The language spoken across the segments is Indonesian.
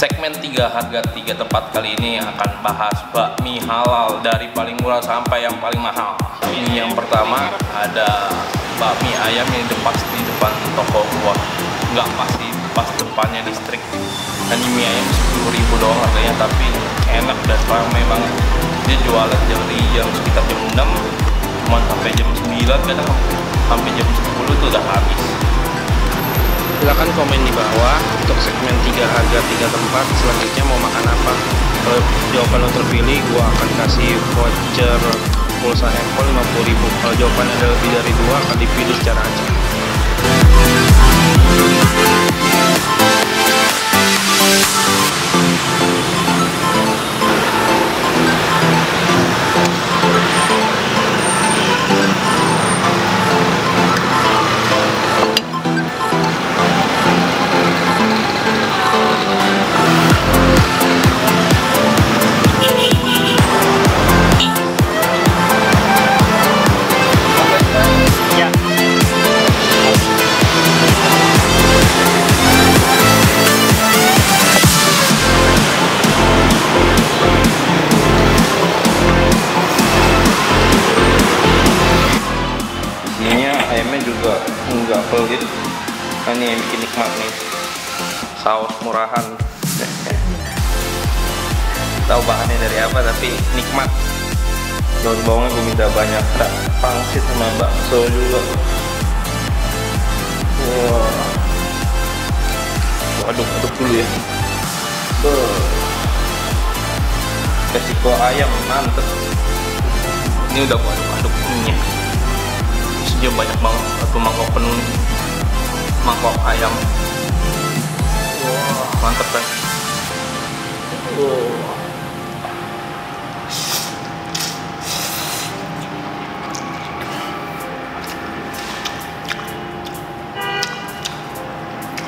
Segmen 3 harga 3 tempat kali ini akan bahas bakmi halal dari paling murah sampai yang paling mahal. Ini yang pertama ada bakmi ayam yang depan di depan toko gua. Nggak pas di pas depannya distrik. Dan ini ayam 10 ribu doang harganya tapi enak dan ramai banget. Dia jualan dari jam sekitar jam 6 cuman sampai jam 9 kadang sampai jam 10 tuh udah habis silahkan komen di bawah untuk segmen 3 harga 3 tempat. Selanjutnya mau makan apa? Jawaban lo terpilih gua akan kasih voucher pulsa Apple 50.000 kalau jawabannya ada lebih dari dua akan dipilih secara acak enggak pelit. Nah, ini yang bikin nikmat nih. Saus murahan. Tahu bahannya dari apa tapi nikmat. Daun bawangnya gue minta banyak. Ada pangsit sama bakso juga. Wah. Aduk aduk dulu ya. Tuh. Kuah ayam mantep. Ini udah gua aduk-aduk minyak dia banyak banget satu mangkok penuh nih. Mangkok ayam. Wah mantep kan? Wow.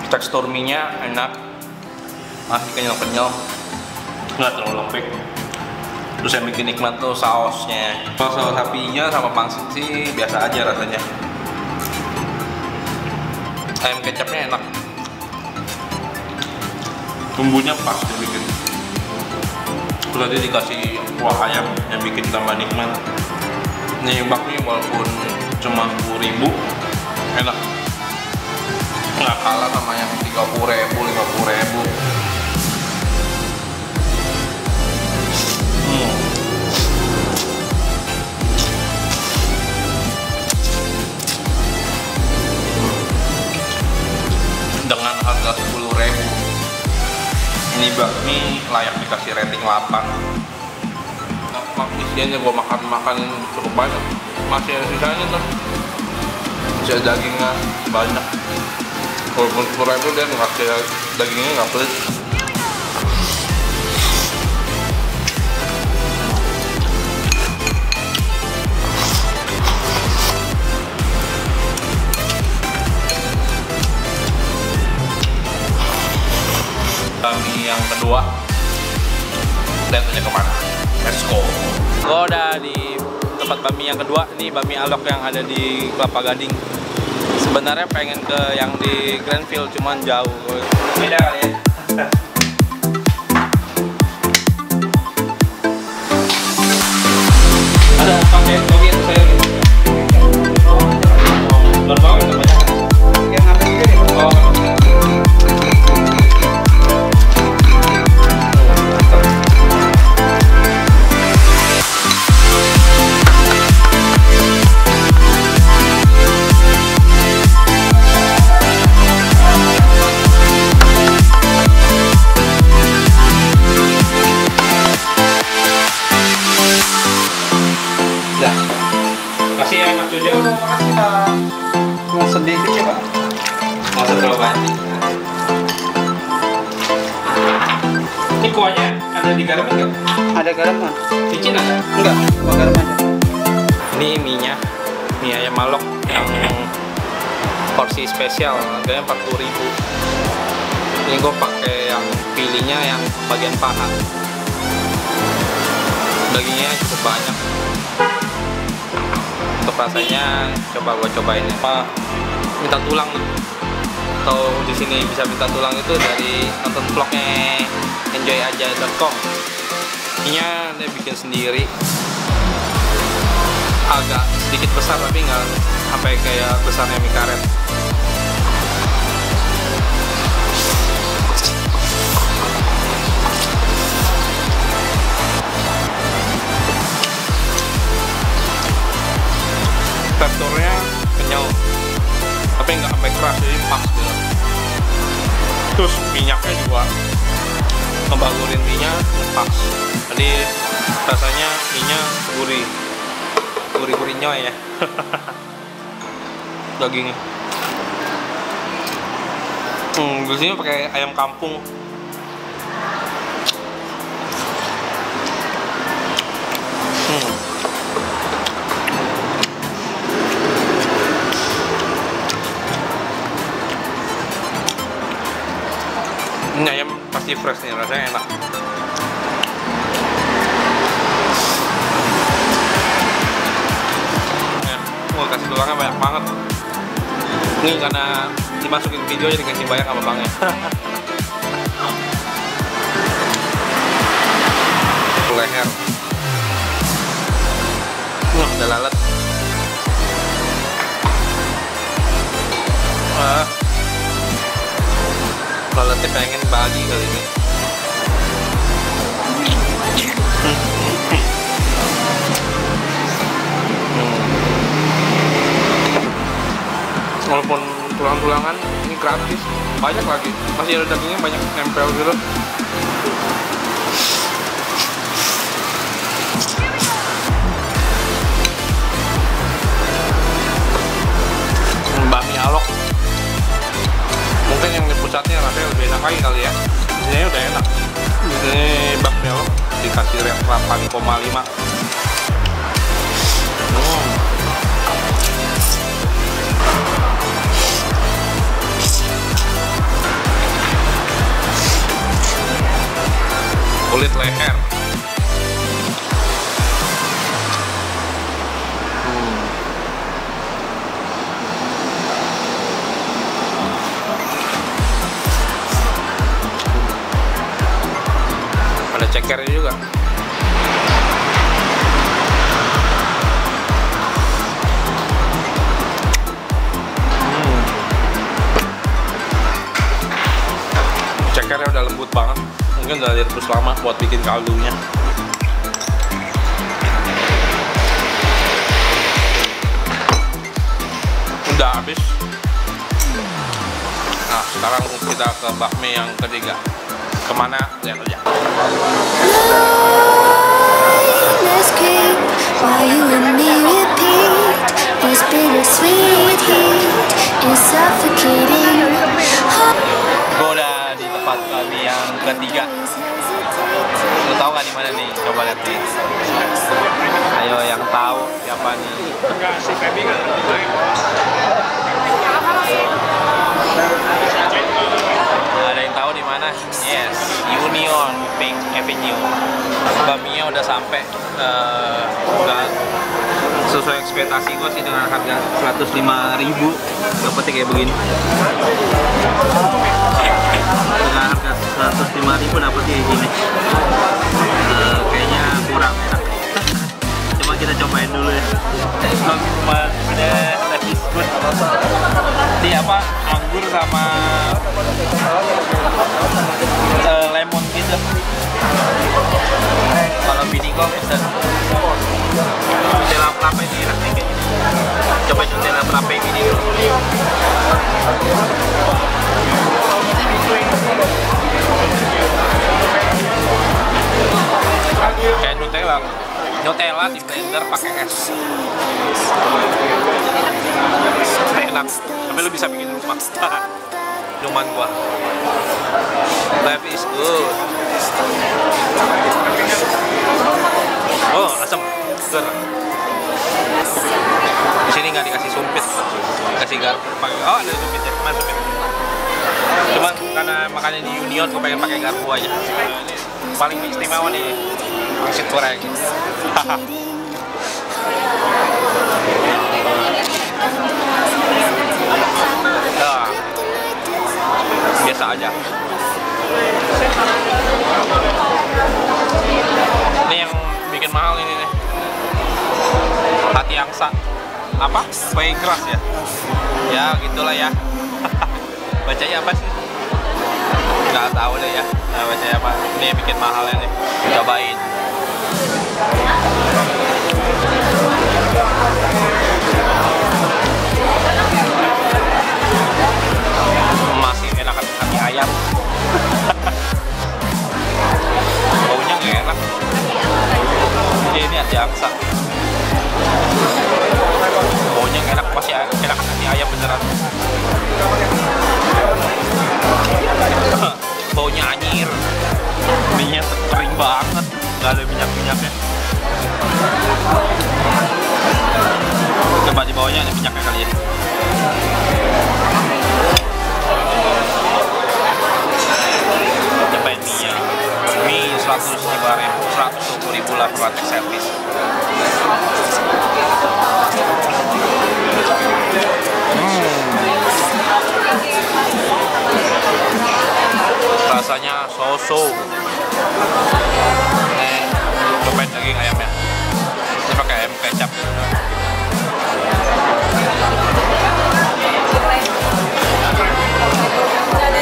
tekstur mie nya enak. Masih kenyal-kenyal. Nggak terlalu lembek terus yang bikin nikmat tuh sausnya. Kalau saus sapinya sama pangsit sih biasa aja rasanya. Ayam kecapnya enak. Bumbunya pas dia bikin. Terus tadi dikasih kuah ayam yang bikin tambah nikmat. Ini bakmi walaupun cuma 10 ribu enak. Nggak kalah sama yang 30 ribu 50 ribu bakmi layak dikasih rating 8 nah, bakmi sianya gue makan-makan cukup banyak. Masih ada sisanya tuh. Ada dagingnya banyak. Walaupun 10.000 dia ngasih dagingnya nggak pelit yang kedua. Lihat aja ke mana. Let's go. Gue udah di tempat bami yang kedua. Ini bami alok yang ada di kelapa gading. Sebenarnya pengen ke yang di Grandfield cuman jauh. Beda kali ya. Ada kuahnya. Ada di garam enggak? ada garam mah Cicin ada? enggak cuma garam aja. Ini mie nya mie ayam malok yang porsi spesial. Harganya 40.000 ini gue pakai yang pilihnya yang bagian paha. Dagingnya cukup banyak. Untuk rasanya coba gue cobain. Ya apa? Minta tulang. Atau di sini bisa minta tulang itu dari nonton vlognya enjoyaja.com Ini dia bikin sendiri. Agak sedikit besar tapi nggak sampai kayak besarnya mie karet. Teksturnya kenyal tapi nggak sampai keras jadi pas gitu. Terus minyaknya juga ngebagurin minyak pas jadi rasanya minyak gurih. Gurih-gurih nyoy ya. Dagingnya. Hmm sini pakai ayam kampung nih rasanya enak. Ya, Wah kasih tulangnya banyak banget. Ini karena dimasukin video jadi kasih banyak sama bangnya Leher. Wah ada lalat. Wah Lalatnya pengen bagi kali ini walaupun tulang-tulangan ini gratis. Banyak lagi. Masih ada dagingnya banyak nempel gitu. Hmm, bakmi alok. Mungkin yang di pusatnya rasanya lebih enak lagi kali ya di sini udah enak bakmi alok dikasih rate 8,5 hmm. kulit leher. Mungkin udah direbus lama buat bikin kaldunya. Udah habis. Nah sekarang kita ke bakmi yang ketiga. Ke mana? Lihat aja. Gue udah di tempat kami yang ketiga. Mana nih? Coba lihat nih. Ayo yang tahu siapa nih? Ada yang tahu di mana? Yes, Union Pink Avenue. Baminya udah sampai eh, udah sesuai ekspektasi gue sih dengan harga 105.000 ribu dapetnya kayak begini dengan harga 105 ribu dapat kayak gini kurang enak. Coba kita cobain dulu ya. Bang, cuma tadi good di apa anggur sama eh, lemon gitu. Kalau bini kok pesen Nutella frappe ini enak nih kayaknya coba Nutella frappe ini dulu kayak Nutella. Nutella di blender pakai es. Enak. Tapi lu bisa bikin rumah. Cuman gua. Life is good. Oh asam. Seger di sini nggak dikasih sumpit. Dikasih gar pakai oh ada sumpit ya masukin cuman karena makannya di Union gue pengen pakai garpu aja. Nah, ini paling istimewa nih masih kurang. Nah, biasa aja. Ini yang bikin mahal ini nih. Hati angsa apa? Bayi keras ya? Ya gitulah ya. Bacanya apa sih? Nggak tahu deh ya. Nah, bacanya apa? Ini yang bikin mahal ini. coba ini cobain daging ayamnya ini pakai ayam kecap.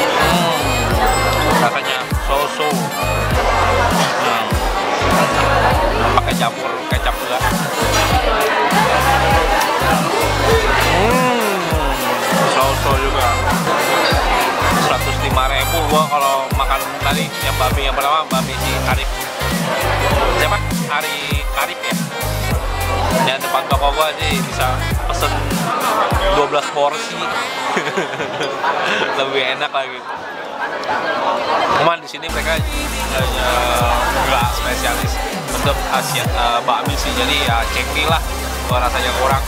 Hmm, rasanya so-so Hmm. pakai campur babi yang pertama babi si Arif. Siapa? Ari Arif ya. Yang depan toko gua sih bisa pesen 12 porsi. Lebih enak lagi. Cuman di sini mereka nggak spesialis untuk Asia eh, bakmi sih. Jadi ya cengkih lah kalau rasanya kurang.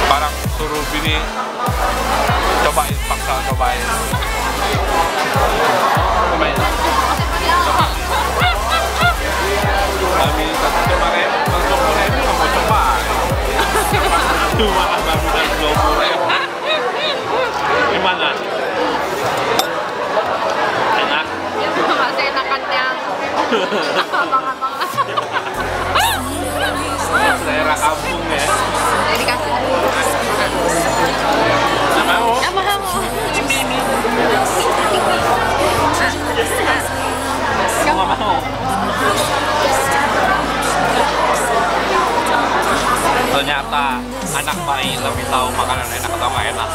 Sekarang suruh bini cobain paksa cobain. Cobain kami coba satu puluh ribu nggak mau cobain cuma dua puluh gimana? Enak. Yang daerah kampung ya. Jadi dikasih. Nggak mau. Apa kamu nggak ternyata anak bayi lebih tahu makanan enak atau nggak enak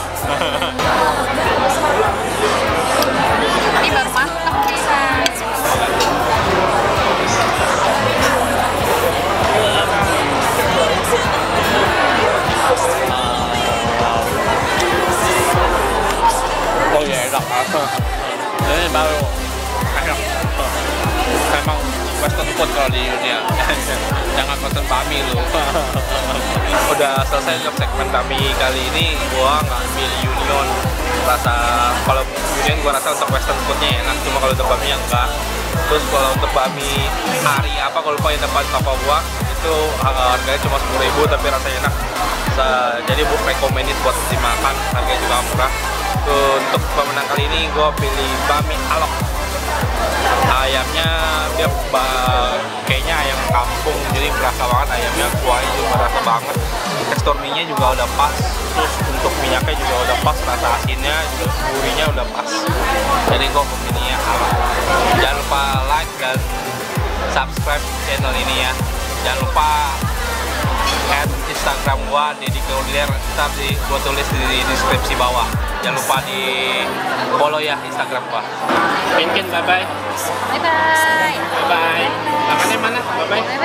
rasa kalau union gua rasa untuk western foodnya enak cuma kalau untuk bami enggak. Terus kalau untuk bami hari apa kalau lupa yang depan toko gua itu uh, harganya cuma sepuluh ribu tapi rasanya enak. Jadi bu recommended buat dimakan harganya juga murah. Untuk pemenang kali ini gue pilih bami alok. Ayamnya dia kayaknya ayam kampung jadi berasa banget ayamnya kuahnya juga berasa banget. Tekstur mie nya juga udah pas terus untuk minyaknya juga udah pas rasa asinnya juga gurihnya udah pas. Jadi gue pemilihnya alok jangan lupa like dan subscribe channel ini ya. Jangan lupa add Instagram gua Deddy Kaulier. Ntar di gua tulis di deskripsi bawah. Jangan lupa di follow ya Instagram gua. Pinkin bye bye bye bye bye bye makannya mana? Bye bye